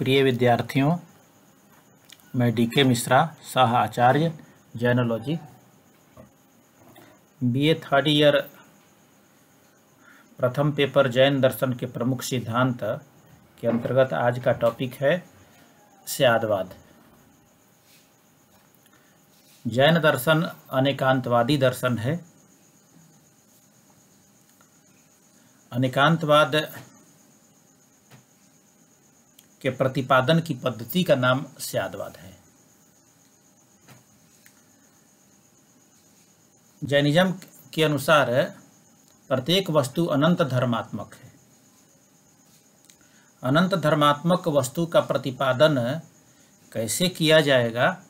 प्रिय विद्यार्थियों, मैं D K Mishra, Shah Acharya, Jainology. BA third year, प्रथम पेपर जैन दर्शन के प्रमुख सिद्धांत के अंतर्गत आज का टॉपिक है स्यादवाद। जैन दर्शन अनेकांतवादी दर्शन है। अनेकांतवाद के प्रतिपादन की पद्धति का नाम स्यादवाद है। जैनिज्म के अनुसार प्रत्येक वस्तु अनंत धर्मात्मक है। अनंत धर्मात्मक वस्तु का प्रतिपादन कैसे किया जाएगा?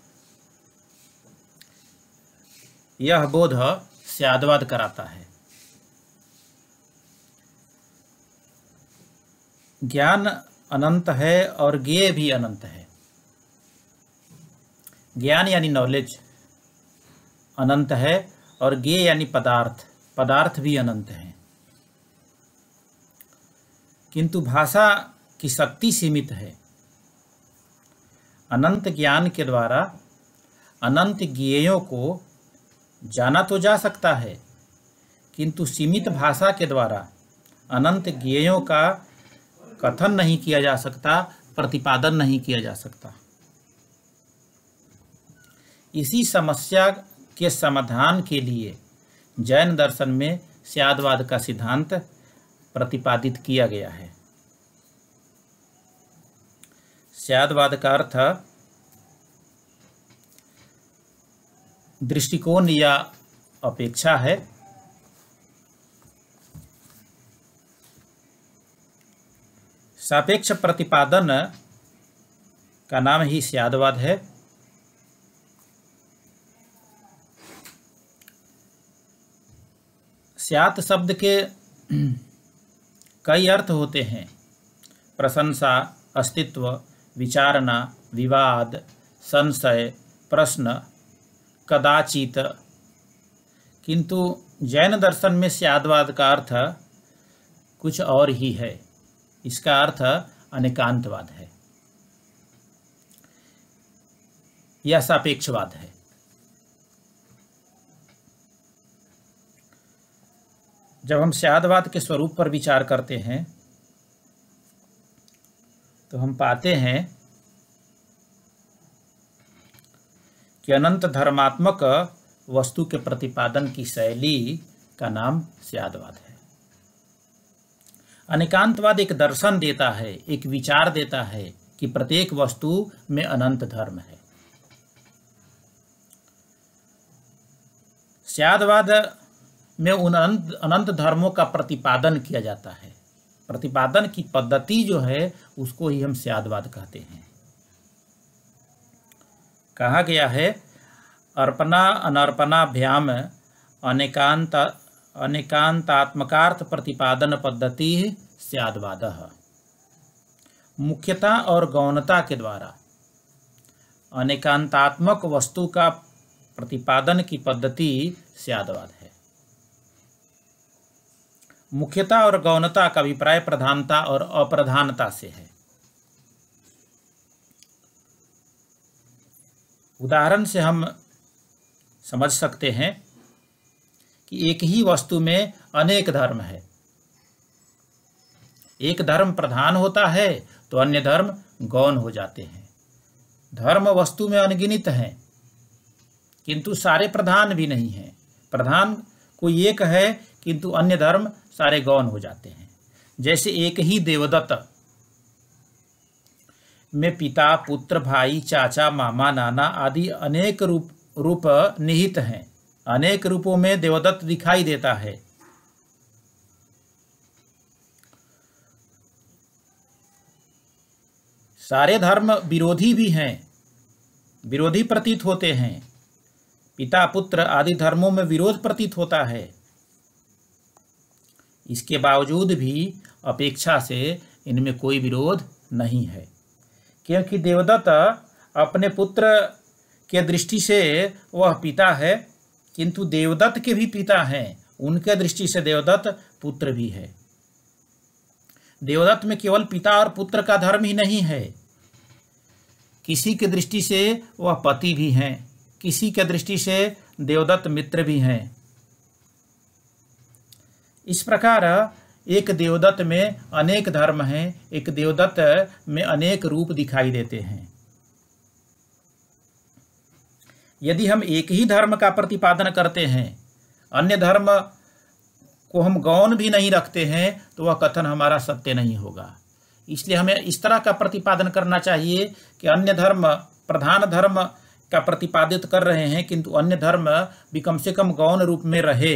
यह बोध स्यादवाद कराता है। ज्ञान अनंत है और ज्ञेय भी अनंत है। ज्ञान यानी नॉलेज अनंत है और ज्ञेय यानी पदार्थ पदार्थ भी अनंत है। किंतु भाषा की शक्ति सीमित है। अनंत ज्ञान के द्वारा अनंत ज्ञेयों को जाना तो जा सकता है, किंतु सीमित भाषा के द्वारा अनंत ज्ञेयों का कथन नहीं किया जा सकता, प्रतिपादन नहीं किया जा सकता। इसी समस्या के समाधान के लिए जैन दर्शन में स्यादवाद का सिद्धांत प्रतिपादित किया गया है। स्यादवाद का अर्थ दृष्टिकोण या अपेक्षा है। सापेक्ष प्रतिपादन का नाम ही स्यादवाद है। स्यात शब्द के कई अर्थ होते हैं। प्रशंसा, अस्तित्व, विचारणा, विवाद, संशय, प्रश्न, कदाचित। किंतु जैन दर्शन में स्यादवाद का अर्थ कुछ और ही है। इसका अर्थ अनेकांतवाद है। यह सापेक्षवाद है। जब हम स्यादवाद के स्वरूप पर विचार करते हैं तो हम पाते हैं कि अनंत धर्मात्मक वस्तु के प्रतिपादन की शैली का नाम स्यादवाद है। अनेकांतवाद एक दर्शन देता है, एक विचार देता है कि प्रत्येक वस्तु में अनंत धर्म है। स्यादवाद में उन अनंत अनंत धर्मों का प्रतिपादन किया जाता है। प्रतिपादन की पद्धति जो है, उसको ही हम स्यादवाद कहते हैं। कहा गया है, अर्पणा अनर्पणाभ्याम अनेकांत अनेकांतात्मकार्थ प्रतिपादन पद्धति स्यादवाद। मुख्यता और गौणता के द्वारा अनेकांतात्मक वस्तु का प्रतिपादन की पद्धति स्यादवाद है। मुख्यता और गौणता का अभिप्राय प्रधानता और अप्रधानता से है। उदाहरण से हम समझ सकते हैं कि एक ही वस्तु में अनेक धर्म है। एक धर्म प्रधान होता है तो अन्य धर्म गौण हो जाते हैं। धर्म वस्तु में अनगिनित हैं, किंतु सारे प्रधान भी नहीं हैं। प्रधान कोई एक है, किंतु अन्य धर्म सारे गौण हो जाते हैं। जैसे एक ही देवदत्त। में पिता, पुत्र, भाई, चाचा, मामा, नाना आदि अनेक रूप रूप निहित हैं। अनेक रूपों में देवदत्त दिखाई देता है। सारे धर्म विरोधी भी हैं, विरोधी प्रतीत होते हैं। पिता, पुत्र आदि धर्मों में विरोध प्रतीत होता है। इसके बावजूद भी अपेक्षा से इनमें कोई विरोध नहीं है, क्योंकि देवदत्त अपने पुत्र के दृष्टि से वह पिता है किंतु देवदत्त के भी पिता हैं, उनके दृष्टि से देवदत्त पुत्र भी है। देवदत्त में केवल पिता और पुत्र का धर्म ही नहीं है। किसी की दृष्टि से वह पति भी हैं, किसी के दृष्टि से देवदत्त मित्र भी हैं। इस प्रकार एक देवदत्त में अनेक धर्म हैं, एक देवदत्त में अनेक रूप दिखाई देते हैं। यदि हम एक ही धर्म का प्रतिपादन करते हैं, अन्य धर्म को हम गौन भी नहीं रखते हैं तो वह कथन हमारा सत्य नहीं होगा। इसलिए हमें इस तरह का प्रतिपादन करना चाहिए कि अन्य धर्म, प्रधान धर्म का प्रतिपादित कर रहे हैं, किंतु अन्य धर्म भी कम से कम गौन रूप में रहे।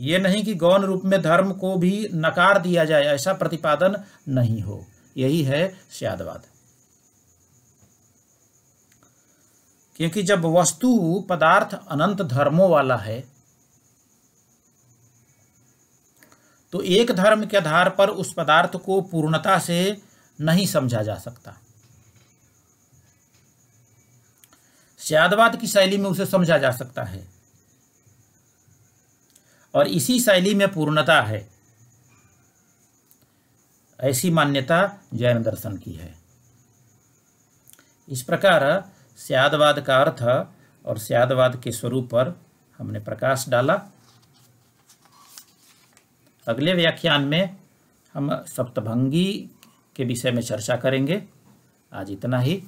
ये नहीं कि गौन रूप में धर्म को भी नकार दिया जाए, ऐसा प्रतिपादन नहीं हो। यही है स्यादवाद। क्योंकि जब वस्तु पदार्थ अनंत धर्मों वाला है तो एक धर्म के आधार पर उस पदार्थ को पूर्णता से नहीं समझा जा सकता। स्यादवाद की शैली में उसे समझा जा सकता है। और इसी शैली में पूर्णता है। ऐसी मान्यता जैन दर्शन की है। इस प्रकार स्यादवाद का अर्थ और स्यादवाद के स्वरूप पर हमने प्रकाश डाला। अगले व्याख्यान में हम सप्तभंगी के विषय में चर्चा करेंगे। आज इतना ही।